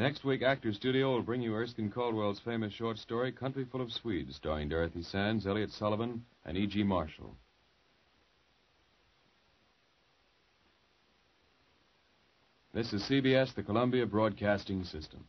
Next week, Actors Studio will bring you Erskine Caldwell's famous short story, Country Full of Swedes, starring Dorothy Sands, Elliot Sullivan, and E.G. Marshall. This is CBS, the Columbia Broadcasting System.